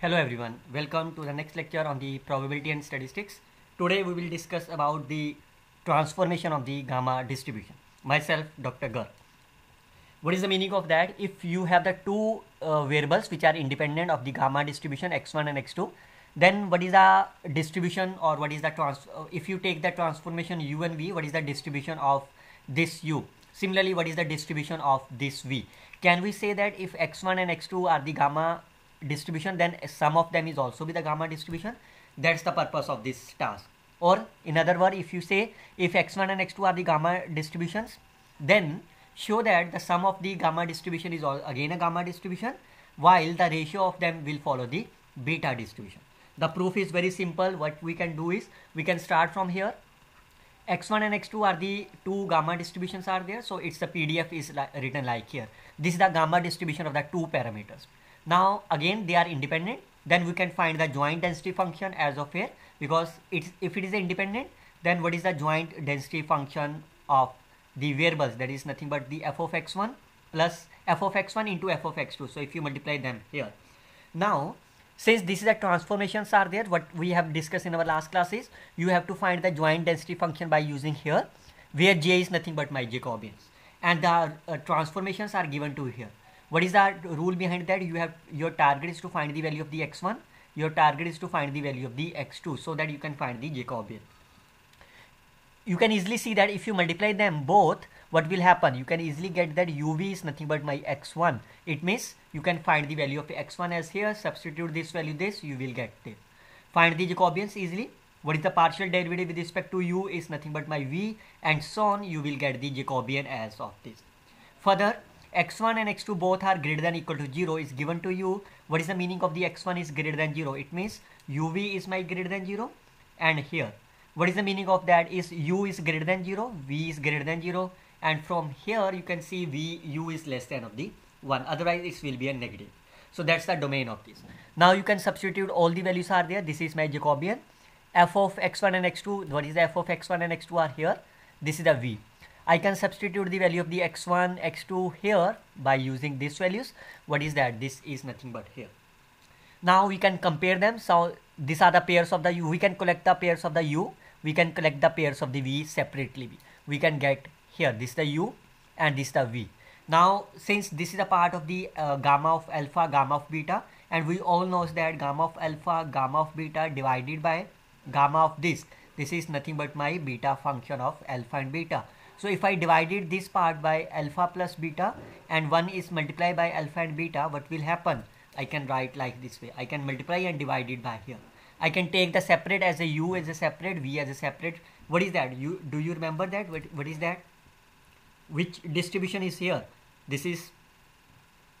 Hello everyone, welcome to the next lecture on the probability and statistics. Today we will discuss about the transformation of the gamma distribution. Myself, Dr. Garg. What is the meaning of that? If you have the two uh, variables which are independent of the gamma distribution x1 and x2, then what is the distribution or what is the trans uh, if you take the transformation u and v, what is the distribution of this u? Similarly, what is the distribution of this v? Can we say that if x1 and x2 are the gamma distribution then sum of them is also be the gamma distribution. That's the purpose of this task. Or in other words if you say if x1 and x2 are the gamma distributions then show that the sum of the gamma distribution is all again a gamma distribution while the ratio of them will follow the beta distribution. The proof is very simple. What we can do is we can start from here. X1 and x2 are the two gamma distributions are there so it's the pdf is li written like here. This is the gamma distribution of the two parameters now again they are independent. Then we can find the joint density function as of here. Because it's if it is independent then what is the joint density function of the variables? That is nothing but the f of x1 plus f of x1 into f of x2 so if you multiply them here. Now since this is transformations are there what we have discussed in our last class is you have to find the joint density function by using here where j is nothing but my jacobians. And the uh, transformations are given to here what is the rule behind that? You have your target is to find the value of the x1 your target is to find the value of the x2 so that you can find the jacobian. You can easily see that if you multiply them both what will happen? You can easily get that uv is nothing but my x1 it means you can find the value of x1 as here substitute this value this you will get it find the jacobians easily. What is the partial derivative with respect to u is nothing but my v and so on you will get the jacobian as of this. Further x1 and x2 both are greater than equal to 0 is given to you. What is the meaning of the x1 is greater than 0 it means uv is my greater than 0 and here. What is the meaning of that is u is greater than 0 v is greater than 0 and from here you can see v u is less than of the 1 otherwise it will be a negative. So that's the domain of this. Now you can substitute all the values are there. This is my jacobian. F of x1 and x2 what is the f of x1 and x2 are here? This is the v I can substitute the value of the x1, x2 here by using these values. What is that? This is nothing but here. Now we can compare them. So these are the pairs of the u. We can collect the pairs of the u. We can collect the pairs of the v separately. We can get here this is the u and this is the v. Now since this is a part of the uh, gamma of alpha, gamma of beta and we all know that gamma of alpha, gamma of beta divided by gamma of this. This is nothing but my beta function of alpha and beta. So if I divided this part by alpha plus beta and 1 is multiplied by alpha and beta, what will happen? I can write like this way. I can multiply and divide it by here. I can take the separate as a u as a separate, v as a separate. What is that? You Do you remember that? What, what is that? Which distribution is here? This is,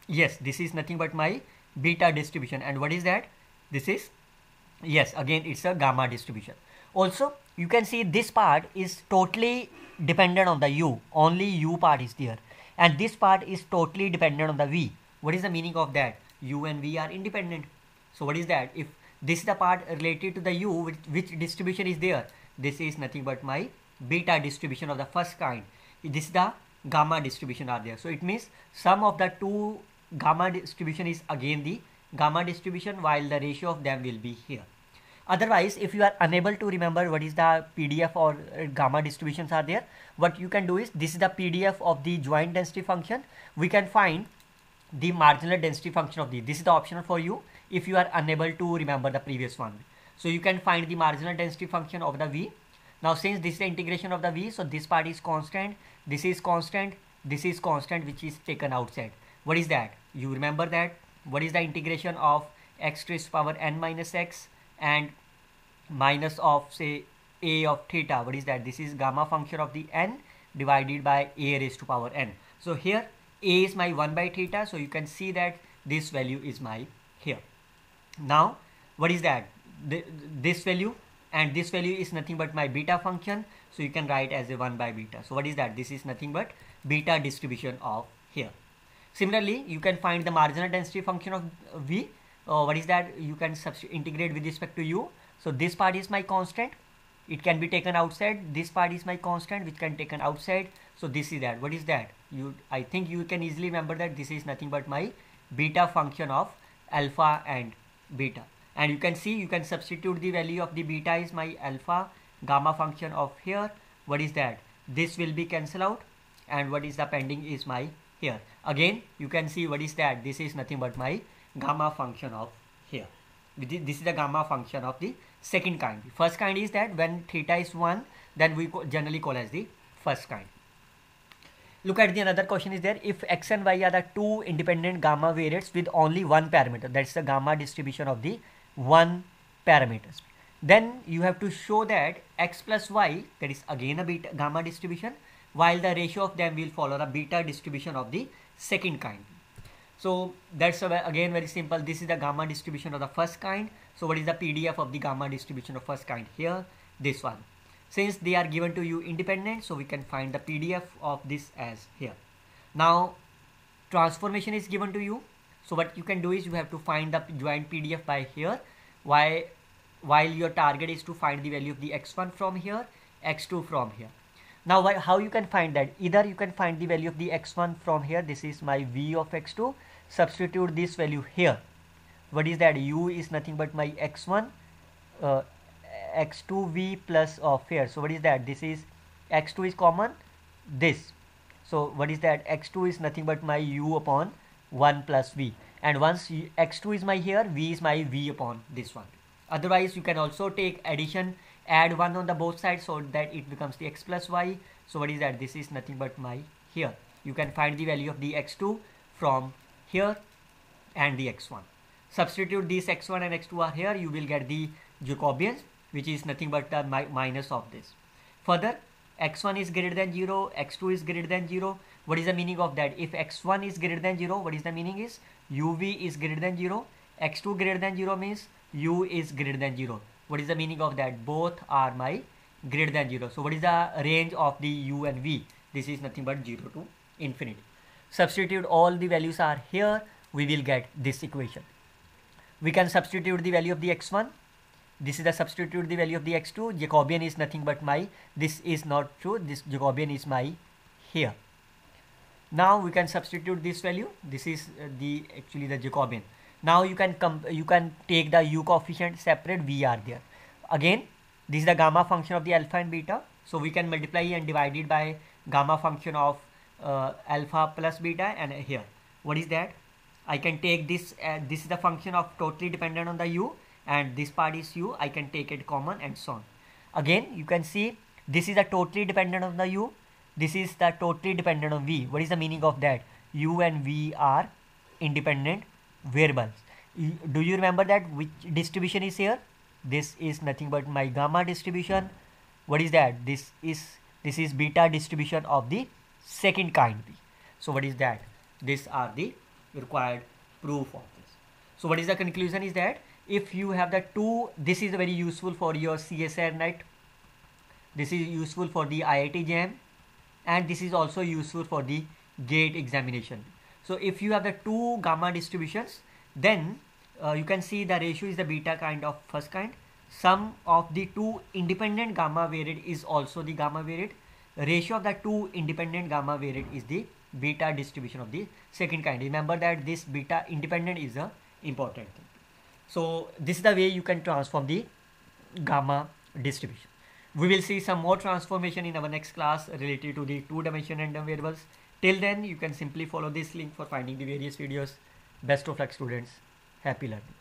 yes, this is nothing but my beta distribution. And what is that? This is, yes, again, it's a gamma distribution. Also, you can see this part is totally dependent on the u. Only u part is there. And this part is totally dependent on the v. What is the meaning of that? U and v are independent. So what is that? If this is the part related to the u which, which distribution is there? This is nothing but my beta distribution of the first kind. This is the gamma distribution are there. So it means sum of the two gamma distribution is again the gamma distribution while the ratio of them will be here otherwise if you are unable to remember what is the pdf or uh, gamma distributions are there what you can do is this is the pdf of the joint density function. We can find the marginal density function of the this is the optional for you if you are unable to remember the previous one. So you can find the marginal density function of the v. Now since this is the integration of the v so this part is constant this is constant this is constant which is taken outside. What is that? You remember that? What is the integration of x to power n minus x and minus of say a of theta what is that? This is gamma function of the n divided by a raised to power n. So here a is my 1 by theta so you can see that this value is my here. Now what is that? This value and this value is nothing but my beta function so you can write as a 1 by beta. So what is that? This is nothing but beta distribution of here. Similarly you can find the marginal density function of v uh, what is that? You can integrate with respect to u so this part is my constant. It can be taken outside. This part is my constant which can taken outside. So this is that. What is that? You i think you can easily remember that this is nothing but my beta function of alpha and beta. And you can see you can substitute the value of the beta is my alpha gamma function of here. What is that? This will be cancel out. And what is the pending is my here. Again you can see what is that? This is nothing but my gamma function of here. This is the gamma function of the second kind. First kind is that when theta is 1 then we generally call as the first kind. Look at the another question is there. If x and y are the two independent gamma variates with only one parameter that's the gamma distribution of the one parameters then you have to show that x plus y that is again a beta gamma distribution while the ratio of them will follow a beta distribution of the second kind so that's again very simple. This is the gamma distribution of the first kind. So what is the pdf of the gamma distribution of first kind? Here this one. Since they are given to you independent so we can find the pdf of this as here. Now transformation is given to you. So what you can do is you have to find the joint pdf by here. Why while your target is to find the value of the x1 from here x2 from here now why, how you can find that? Either you can find the value of the x1 from here. This is my v of x2 substitute this value here. What is that? U is nothing but my x1 uh, x2v plus of here. So what is that? This is x2 is common. This. So what is that? X2 is nothing but my u upon 1 plus v. And once x2 is my here v is my v upon this one. Otherwise you can also take addition add 1 on the both sides so that it becomes the x plus y so what is that this is nothing but my here you can find the value of the x2 from here and the x1 substitute these x1 and x2 are here you will get the Jacobians which is nothing but the mi minus of this. Further, x1 is greater than 0, x2 is greater than 0. What is the meaning of that? If x1 is greater than 0, what is the meaning is uv is greater than 0, x2 greater than 0 means u is greater than 0. What is the meaning of that? Both are my greater than 0. So what is the range of the u and v? This is nothing but 0 to infinity. Substitute all the values are here, we will get this equation. We can substitute the value of the x1 this is the substitute the value of the x2 Jacobian is nothing but my this is not true this Jacobian is my here now we can substitute this value this is uh, the actually the Jacobian now you can come you can take the u coefficient separate v are there. Again this is the gamma function of the alpha and beta. So we can multiply and divide it by gamma function of uh, alpha plus beta and here. What is that? I can take this uh, this is the function of totally dependent on the u and this part is u. I can take it common and so on. Again you can see this is a totally dependent on the u. This is the totally dependent on v. What is the meaning of that? u and v are independent variables do you remember that which distribution is here? This is nothing but my gamma distribution. What is that? This is this is beta distribution of the second kind. So what is that? These are the required proof of this. So what is the conclusion is that if you have the two this is very useful for your CSIR net this is useful for the IIT JAM and this is also useful for the gate examination so if you have the two gamma distributions then uh, you can see the ratio is the beta kind of first kind sum of the two independent gamma variate is also the gamma variate ratio of the two independent gamma variate is the beta distribution of the second kind remember that this beta independent is a important thing so this is the way you can transform the gamma distribution. We will see some more transformation in our next class related to the two-dimension random variables. Till then, you can simply follow this link for finding the various videos. Best of luck students. Happy learning.